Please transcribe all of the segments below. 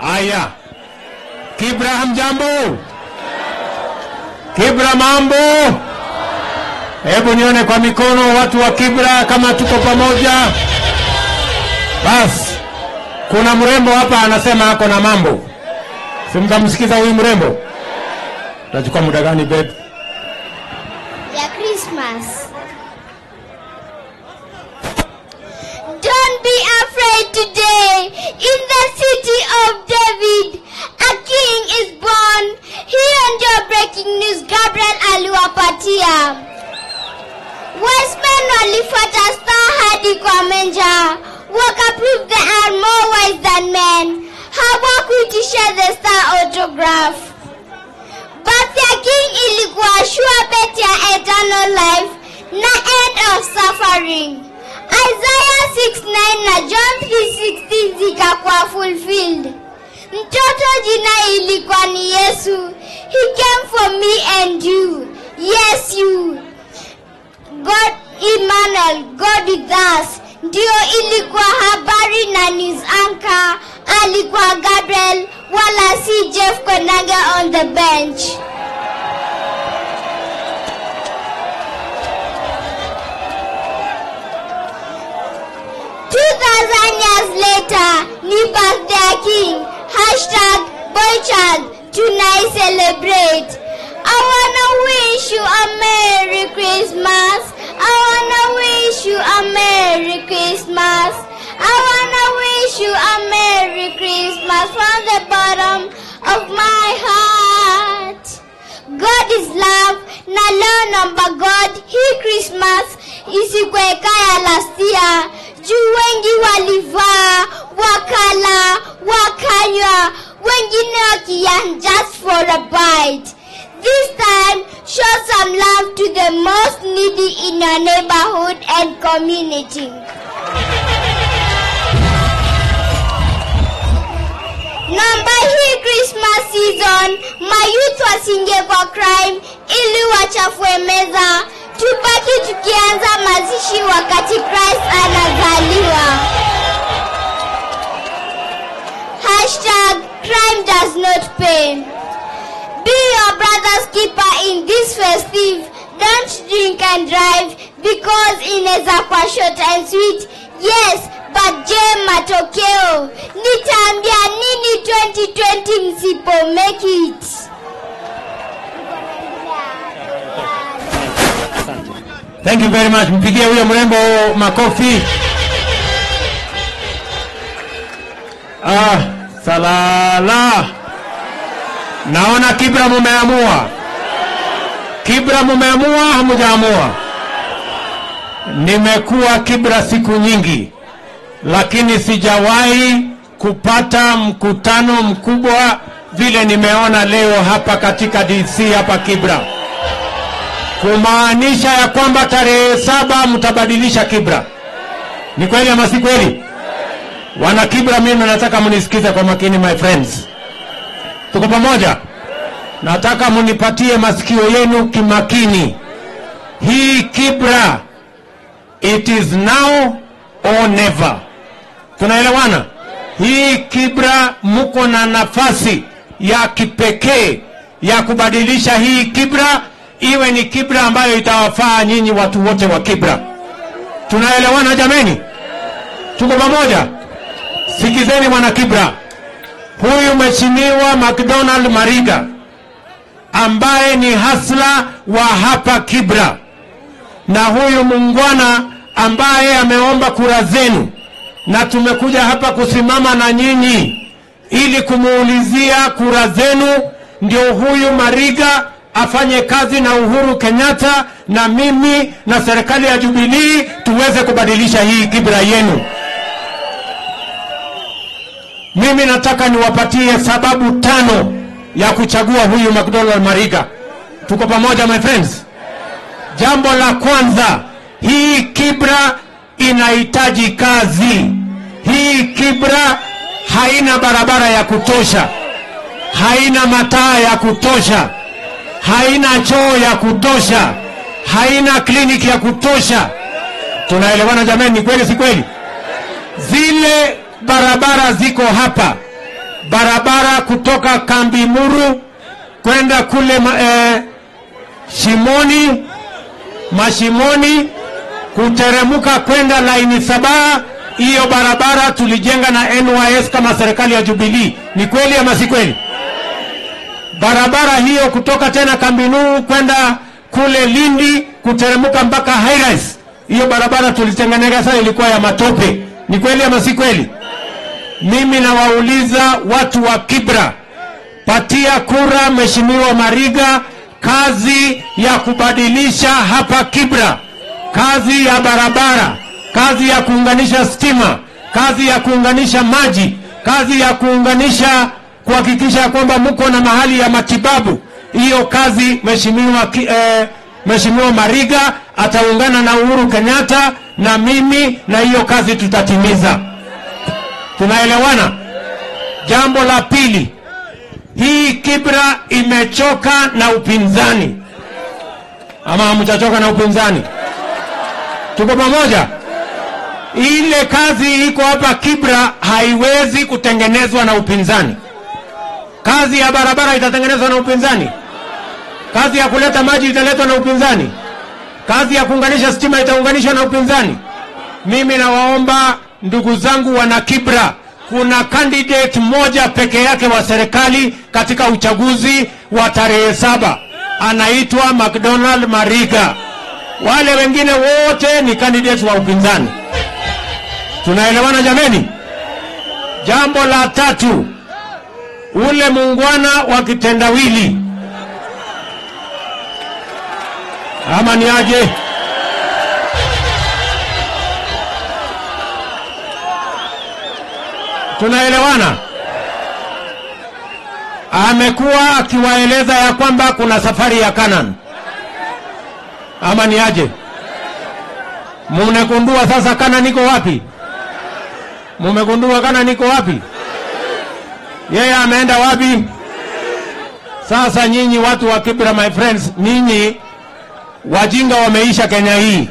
Haya, Kibra hamjambo? Kibra mambo? Hebu nione kwa mikono watu wa Kibra kama tuko pamoja. Basi, kuna mrembo hapa anasema ako na mambo, simtamsikiza huyu mrembo. Utachukua muda gani babe? ya Christmas. Don't be afraid today. In Ndio ilikuwa habari na news anchor alikuwa Gabriel wala si Jeff Koinange on the bench. Two thousand years later, ni birthday king. Hashtag Boychild, tonight celebrate. I wanna wish you a Merry Christmas. I wanna wish you a Merry Christmas. I wanna wish you a Merry Christmas from the bottom of my heart. God is love. Na leo namba God hii Christmas. Isikuekaya last year juu wengi walivaa wakala wakanywa. Wengine wakian just for a bite this time show some love to the most needy in your neighborhood and community. Namba hii christmas season. My mayouth wasingie kwa crime. Ili wachafue meza. Tubaki tukianza mazishi wakati christ anazaliwa. Hashtag crime does not pay. Be your brother's keeper in this festive don't drink and drive because inaweza kwa short and sweet yes but je matokeo nitaambia nini 2020 msipo make it Thank you very much. Mpigie huyo mrembo makofi. Ah, salala. Naona Kibra mumeamua. Kibra mumeamua, hamujaamua? Nimekuwa Kibra siku nyingi, lakini sijawahi kupata mkutano mkubwa vile nimeona leo hapa katika DC hapa Kibra kumaanisha ya kwamba tarehe saba mtabadilisha Kibra. Ni kweli ama si kweli? Wana Kibra, mimi nataka mnisikize kwa makini, my friends, tuko pamoja. Nataka munipatie masikio yenu kimakini. Hii Kibra, it is now or never. Tunaelewana? Hii Kibra, muko na nafasi ya kipekee ya kubadilisha hii Kibra iwe ni Kibra ambayo itawafaa nyinyi watu wote wa Kibra. Tunaelewana jameni? Tuko pamoja? Sikizeni mwana Kibra, huyu mheshimiwa McDonald Mariga ambaye ni hasla wa hapa Kibra, na huyu mungwana ambaye ameomba kura zenu, na tumekuja hapa kusimama na nyinyi ili kumuulizia kura zenu, ndio huyu Mariga afanye kazi na Uhuru Kenyatta na mimi na serikali ya jubilii tuweze kubadilisha hii Kibra yenu. Mimi nataka niwapatie sababu tano ya kuchagua huyu McDonald Mariga. Tuko pamoja my friends? Jambo la kwanza, hii Kibra inahitaji kazi. Hii Kibra haina barabara ya kutosha, haina mataa ya kutosha haina choo ya kutosha, haina kliniki ya kutosha. Tunaelewana jamani? Ni kweli si kweli? Zile barabara ziko hapa, barabara kutoka kambi Muru kwenda kule eh, Shimoni, Mashimoni, kuteremuka kwenda laini saba. Hiyo barabara tulijenga na NYS kama serikali ya Jubilee. Ni kweli ama si kweli? Barabara hiyo kutoka tena Kambinuu kwenda kule Lindi kuteremuka mpaka Highrise, hiyo barabara tulitengeneza, ilikuwa ya matope. Ni kweli ama si kweli? Mimi nawauliza watu wa Kibra, patia kura Mheshimiwa Mariga kazi ya kubadilisha hapa Kibra, kazi ya barabara, kazi ya kuunganisha stima, kazi ya kuunganisha maji, kazi ya kuunganisha kuhakikisha kwamba mko na mahali ya matibabu. Hiyo kazi Mheshimiwa eh, Mheshimiwa Mariga ataungana na Uhuru Kenyatta na mimi, na hiyo kazi tutatimiza. Tunaelewana? Jambo la pili, hii Kibra imechoka na upinzani, ama hamjachoka na upinzani? Tuko pamoja? Ile kazi iko hapa Kibra haiwezi kutengenezwa na upinzani. Kazi ya barabara itatengenezwa na upinzani? Kazi ya kuleta maji italetwa na upinzani? Kazi ya kuunganisha stima itaunganishwa na upinzani? Mimi nawaomba ndugu zangu wana Kibra, kuna candidate moja peke yake wa serikali katika uchaguzi wa tarehe saba, anaitwa McDonald Mariga. Wale wengine wote ni candidates wa upinzani. Tunaelewana jameni? Jambo la tatu, ule muungwana wa kitendawili ama ni aje? Tunaelewana? Amekuwa akiwaeleza ya kwamba kuna safari ya Canaan ama ni aje? Mumegundua sasa kana iko wapi? Mumegundua kana iko wapi? Yeye ameenda wapi? Sasa nyinyi watu wa Kibra, my friends, nyinyi wajinga wameisha Kenya hii,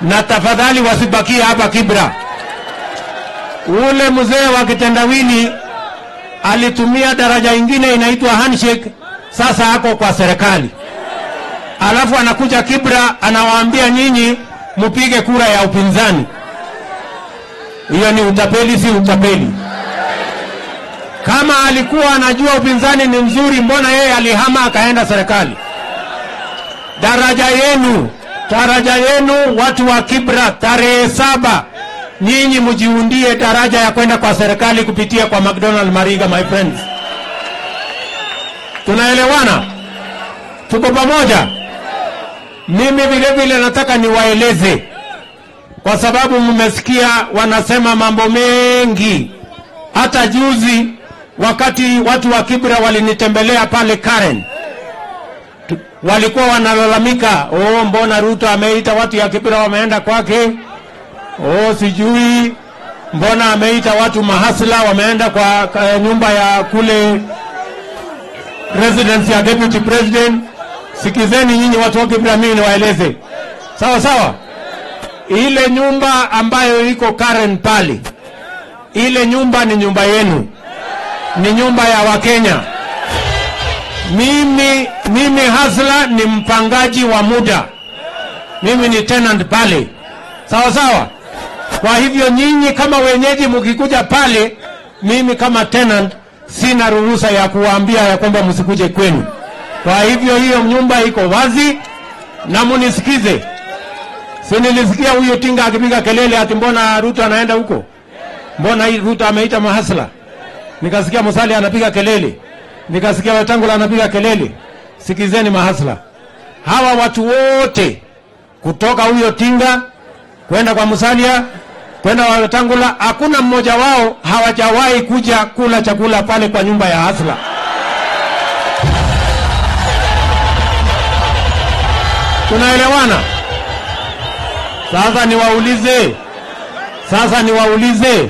na tafadhali wasibakie hapa Kibra. Ule mzee wa kitendawili alitumia daraja ingine inaitwa handshake, sasa ako kwa serikali, alafu anakuja Kibra anawaambia nyinyi mpige kura ya upinzani. Hiyo ni utapeli, si utapeli? Kama alikuwa anajua upinzani ni mzuri, mbona yeye alihama akaenda serikali? Daraja yenu, daraja yenu, watu wa Kibra, tarehe saba nyinyi mjiundie daraja ya kwenda kwa serikali kupitia kwa McDonald Mariga, my friends. Tunaelewana? Tuko pamoja? Mimi vile vile nataka niwaeleze, kwa sababu mmesikia wanasema mambo mengi. Hata juzi wakati watu wa Kibra walinitembelea pale Karen, walikuwa wanalalamika, oh, mbona Ruto ameita watu ya Kibra wameenda kwake Oh, sijui mbona ameita watu mahasla wameenda kwa uh, nyumba ya kule residence ya deputy president. Sikizeni nyinyi watu wa Kibra, mimi niwaeleze sawa sawa. Ile nyumba ambayo iko Karen pale, ile nyumba ni nyumba yenu, ni nyumba ya Wakenya. Mimi mimi hasla ni mpangaji wa muda, mimi ni tenant pale, sawa sawa. Kwa hivyo nyinyi kama wenyeji mkikuja pale, mimi kama tenant sina ruhusa ya kuwaambia ya kwamba msikuje kwenu. Kwa hivyo hiyo nyumba iko wazi, na munisikize. Si nilisikia huyo Tinga akipiga kelele ati mbona Ruto anaenda huko, mbona hii Ruto ameita mahasla. Nikasikia Musali anapiga kelele, nikasikia watangula anapiga kelele. Sikizeni mahasla, hawa watu wote kutoka huyo Tinga kwenda kwa Musalia kwenda watangula hakuna mmoja wao hawajawahi kuja kula chakula pale kwa nyumba ya Hasla. Tunaelewana? Sasa niwaulize, sasa niwaulize,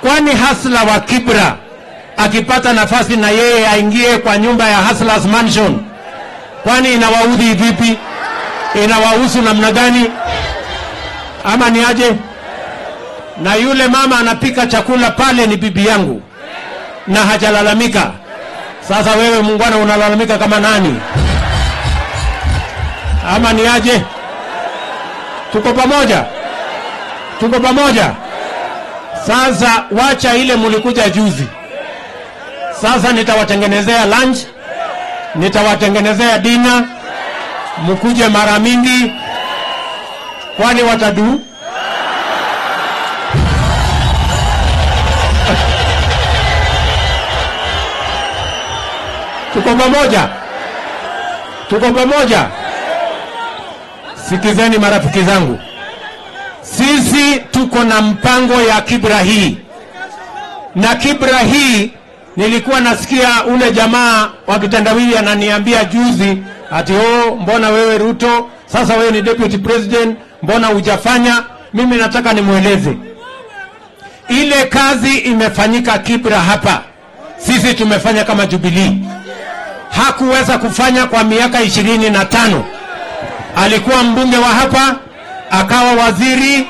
kwani Hasla wa Kibra akipata nafasi na yeye aingie kwa nyumba ya Haslas Mansion Kwani inawaudhi vipi? Inawahusu namna gani? Ama ni aje? Na yule mama anapika chakula pale ni bibi yangu na hajalalamika. Sasa wewe mungwana, unalalamika kama nani? Ama ni aje? Tuko pamoja, tuko pamoja. Sasa wacha ile mulikuja juzi. Sasa nitawatengenezea lunch, nitawatengenezea dina, mkuje mara mingi, kwani watadu tuko pamoja, tuko pamoja. Sikizeni marafiki zangu, sisi tuko na mpango ya Kibra hii, na Kibra hii nilikuwa nasikia ule jamaa wa kitandawili ananiambia juzi ati oh, mbona wewe Ruto sasa wewe ni deputy president, mbona hujafanya? Mimi nataka nimweleze ile kazi imefanyika Kibra hapa, sisi tumefanya kama Jubilee. Hakuweza kufanya kwa miaka ishirini na tano. Alikuwa mbunge wa hapa, akawa waziri,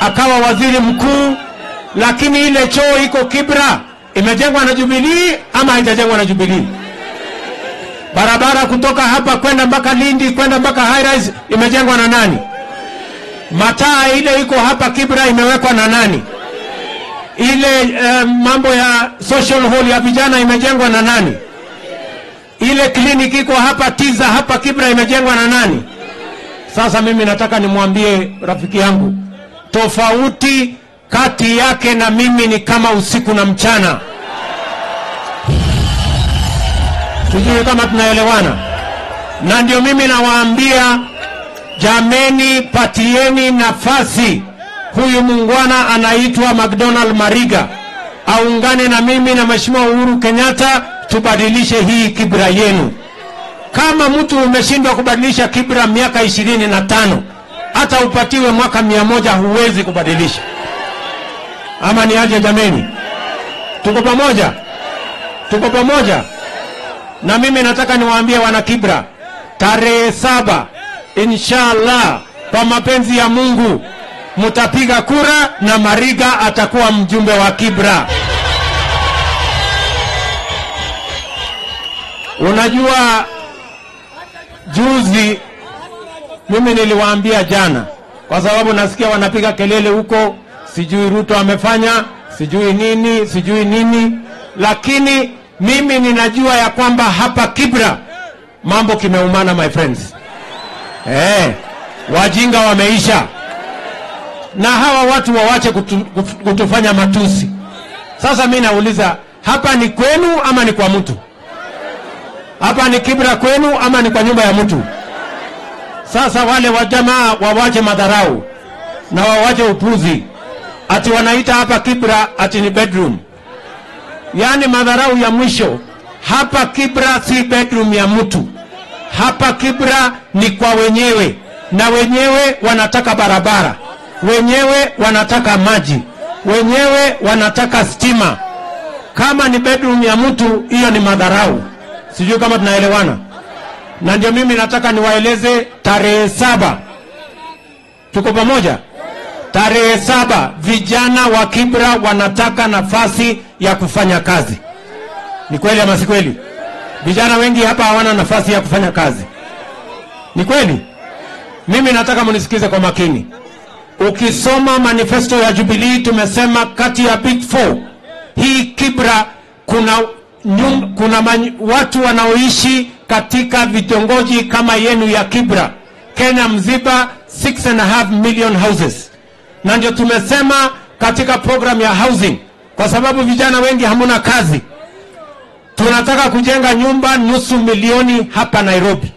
akawa waziri mkuu, lakini ile choo iko Kibra imejengwa na jubilii ama haijajengwa na jubilii Barabara kutoka hapa kwenda mpaka Lindi kwenda mpaka High Rise imejengwa na nani? Mataa ile iko hapa Kibra imewekwa na nani? Ile uh, mambo ya social hall ya vijana imejengwa na nani? Ile kliniki iko hapa Tiza hapa Kibra imejengwa na nani? Sasa mimi nataka nimwambie rafiki yangu, tofauti kati yake na mimi ni kama usiku na mchana. Sijui kama tunaelewana, na ndio mimi nawaambia jameni, patieni nafasi huyu mungwana anaitwa McDonald Mariga aungane na mimi na Mheshimiwa Uhuru Kenyatta tubadilishe hii Kibra yenu. Kama mtu umeshindwa kubadilisha Kibra miaka ishirini na tano, hata upatiwe mwaka mia moja huwezi kubadilisha. Ama ni aje jameni? Tuko pamoja, tuko pamoja. Na mimi nataka niwaambie wana Kibra, tarehe saba inshallah, kwa mapenzi ya Mungu mtapiga kura na Mariga atakuwa mjumbe wa Kibra. Unajua, juzi mimi niliwaambia jana, kwa sababu nasikia wanapiga kelele huko, sijui Ruto amefanya sijui nini sijui nini, lakini mimi ninajua ya kwamba hapa Kibra mambo kimeumana, my friends. Eh, wajinga wameisha, na hawa watu wawache kutu, kutu, kutufanya matusi. Sasa mimi nauliza, hapa ni kwenu ama ni kwa mtu? Hapa ni Kibra kwenu ama ni kwa nyumba ya mtu? Sasa wale wa jamaa wawache madharau na wawache upuzi, ati wanaita hapa Kibra ati ni bedroom. Yaani madharau ya mwisho. Hapa Kibra si bedroom ya mtu, hapa Kibra ni kwa wenyewe, na wenyewe wanataka barabara, wenyewe wanataka maji, wenyewe wanataka stima. Kama ni bedroom ya mtu, hiyo ni madharau. Sijui kama tunaelewana na ndio mimi nataka niwaeleze tarehe saba, tuko pamoja. Tarehe saba vijana wa Kibra wanataka nafasi ya kufanya kazi. Ni kweli ama si kweli? Vijana wengi hapa hawana nafasi ya kufanya kazi. Ni kweli? Mimi nataka munisikize kwa makini. Ukisoma manifesto ya Jubilee, tumesema kati ya Big Four hii Kibra kuna nyum, kuna many, watu wanaoishi katika vitongoji kama yenu ya Kibra, Kenya mziba6 and a half million houses, na ndio tumesema katika program ya housing, kwa sababu vijana wengi hamuna kazi, tunataka kujenga nyumba nusu milioni hapa Nairobi,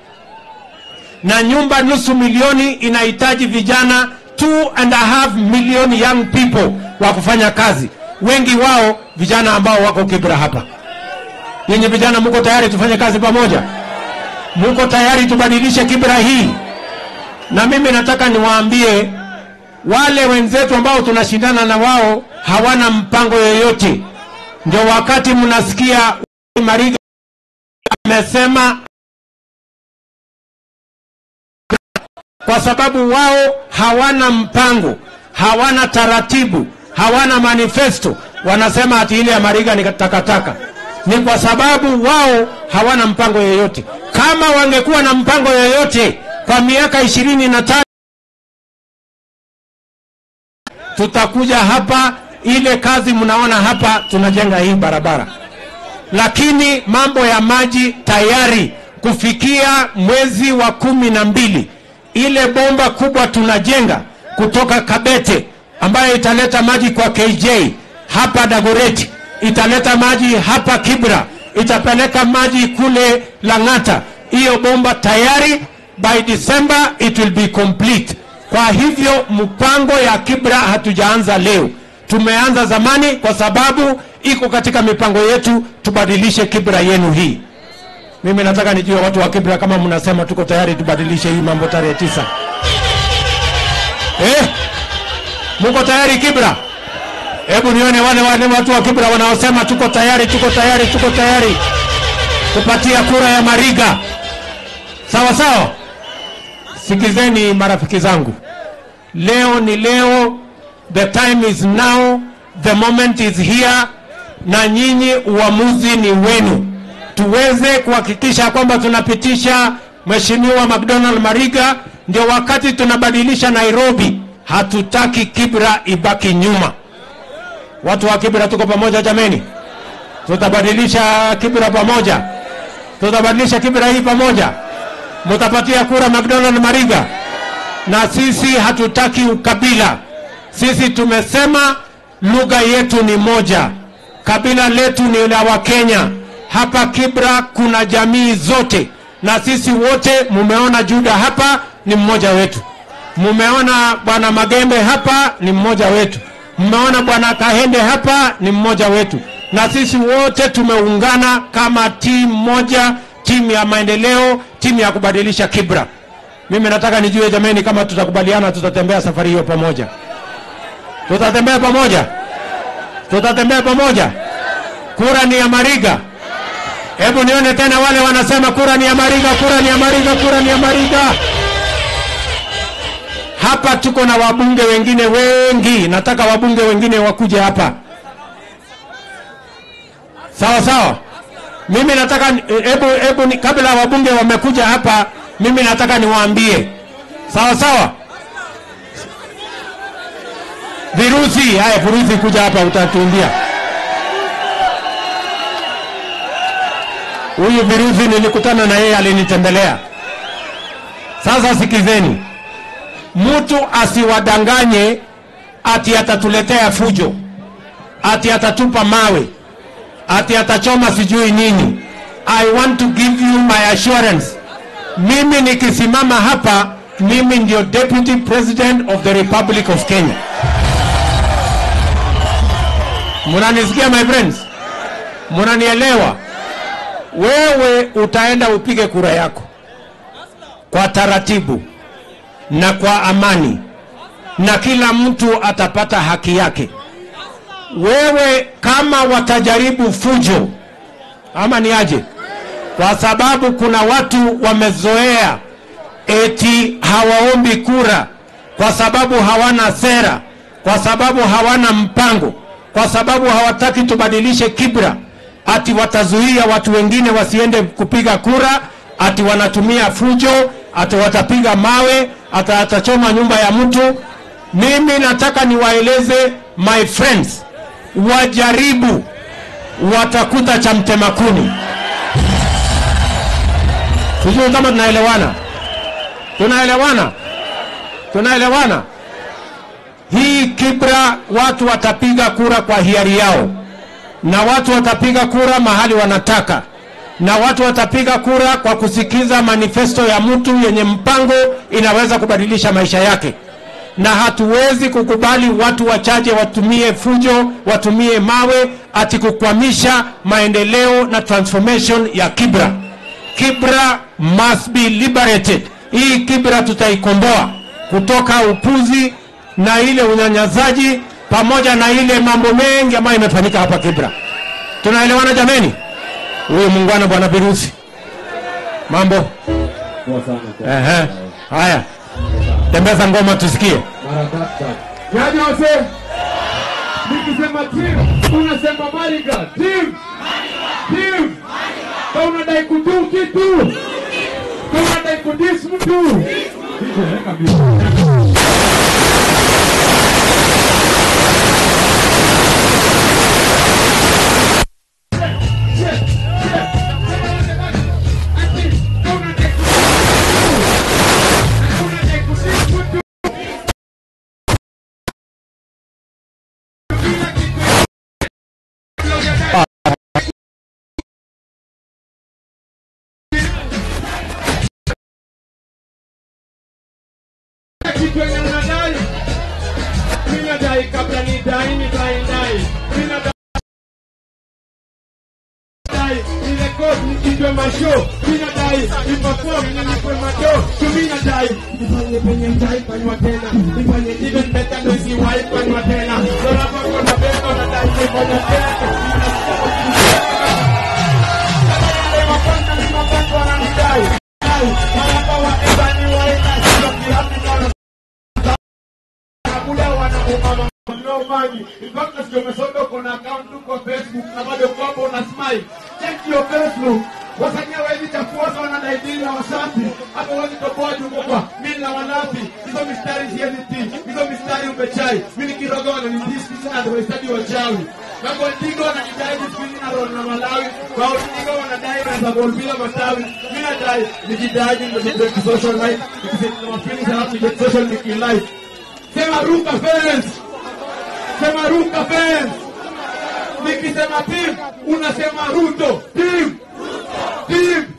na nyumba nusu milioni inahitaji vijana two and a half million young people wa kufanya kazi, wengi wao vijana ambao wako Kibra hapa. Yenye vijana, mko tayari tufanye kazi pamoja? Mko tayari tubadilishe Kibra hii? Na mimi nataka niwaambie wale wenzetu ambao tunashindana na wao hawana mpango yoyote. Ndio wakati mnasikia Mariga amesema kwa sababu wao hawana mpango, hawana taratibu, hawana manifesto. Wanasema ati ile ya Mariga ni takataka. Ni kwa sababu wao hawana mpango yoyote. Kama wangekuwa na mpango yoyote kwa miaka ishirini na tano tutakuja hapa, ile kazi mnaona hapa, tunajenga hii barabara, lakini mambo ya maji tayari kufikia mwezi wa kumi na mbili ile bomba kubwa tunajenga kutoka Kabete ambayo italeta maji kwa KJ hapa Dagoreti, italeta maji hapa Kibra, itapeleka maji kule Lang'ata. Hiyo bomba tayari, by December it will be complete. Kwa hivyo mpango ya Kibra hatujaanza leo, tumeanza zamani, kwa sababu iko katika mipango yetu, tubadilishe Kibra yenu hii. Mimi nataka nijue watu wa Kibra kama mnasema tuko tayari tubadilishe hii mambo tarehe tisa. Eh? Muko tayari Kibra? Hebu nione wale wale watu wa Kibra wanaosema tuko tayari, tuko tayari, tuko tayari kupatia kura ya Mariga. Sawa sawa. Sikizeni marafiki zangu, leo ni leo, the time is now, the moment is here, na nyinyi uamuzi ni wenu tuweze kuhakikisha kwamba tunapitisha Mheshimiwa McDonald Mariga. Ndio wakati tunabadilisha Nairobi, hatutaki Kibra ibaki nyuma. Watu wa Kibra tuko pamoja jameni, tutabadilisha Kibra pamoja, tutabadilisha Kibra hii pamoja. mutapatia kura McDonald Mariga, na sisi hatutaki ukabila. Sisi tumesema lugha yetu ni moja, kabila letu ni la Wakenya. Hapa Kibra kuna jamii zote, na sisi wote mumeona Juda hapa ni mmoja wetu, mumeona bwana Magembe hapa ni mmoja wetu, mmeona bwana Kahende hapa ni mmoja wetu, na sisi wote tumeungana kama timu moja, timu ya maendeleo, timu ya kubadilisha Kibra. Mimi nataka nijue jameni, kama tutakubaliana, tutatembea safari hiyo pamoja, tutatembea pamoja, tutatembea pamoja. Kura ni ya Mariga. Hebu nione tena wale wanasema kura ni ya Mariga, kura ni ya Mariga, kura ni ya Mariga. Hapa tuko na wabunge wengine wengi, nataka wabunge wengine wakuje hapa. Sawa sawa. Mimi nataka hebu hebu ni- kabla wabunge wamekuja hapa, mimi nataka niwaambie. Sawa sawa. Virusi, haya virusi kuja hapa utatuambia. Huyu virusi nilikutana na yeye, alinitembelea. Sasa sikizeni, mtu asiwadanganye ati atatuletea fujo, ati atatupa mawe, ati atachoma sijui nini. I want to give you my assurance. Mimi nikisimama hapa, mimi ndio deputy president of the Republic of Kenya. Munanisikia my friends? Munanielewa? wewe utaenda upige kura yako kwa taratibu na kwa amani, na kila mtu atapata haki yake. Wewe kama watajaribu fujo, ama ni aje? Kwa sababu kuna watu wamezoea eti hawaombi kura kwa sababu hawana sera, kwa sababu hawana mpango, kwa sababu hawataki tubadilishe Kibra ati watazuia watu wengine wasiende kupiga kura, ati wanatumia fujo, ati watapiga mawe, ati atachoma nyumba ya mtu. Mimi nataka niwaeleze my friends, wajaribu, watakuta cha mtemakuni. Sijui kama tunaelewana, tunaelewana, tunaelewana. Hii Kibra watu watapiga kura kwa hiari yao na watu watapiga kura mahali wanataka, na watu watapiga kura kwa kusikiza manifesto ya mtu yenye mpango inaweza kubadilisha maisha yake, na hatuwezi kukubali watu wachache watumie fujo, watumie mawe ati kukwamisha maendeleo na transformation ya Kibra. Kibra must be liberated. Hii Kibra tutaikomboa kutoka upuzi na ile unyanyazaji pamoja na ile mambo mengi ambayo imefanyika hapa Kibra. Tunaelewana jameni? Huyu mungwana bwana Virusi, mambo? Haya. Tembeza ngoma tusikie. Yaani wase nikisema team unasema Mariga. Team. Team. Kama unadai kujuu kitu. Kama unadai kudis mtu Weka kabla ni dai ni dai dai mimi nadai ni record nipigwe mashow mimi nadai ni perform na nipwe macho tumina dai nifanye penye ndai fanywa tena nifanye even better ndo isiwahi fanywa tena dola pako na beba nadai nifanye tena No money. In fact, nasikia umesonga uko na account kwa Facebook na bado kwa hapo una smile. Check your Facebook. Wasanii wengi chafua sana na na wasafi. Hapo wengi toboa kwa mimi na walafi. Hizo mistari siwezi tii. Hizo mistari umechai. Mimi ni kirogona na diski sana ndio istadi wa chawi. Mambo ndigo na na roho na Malawi. Kwa ndigo wanadai na za bila matawi. Mimi nadai nikidai ndio ndio social life. Nikisema mafili sana ni social life. Sema ruka fence. Sema ruka fans. Nikisema team, unasema Ruto. Team. Team.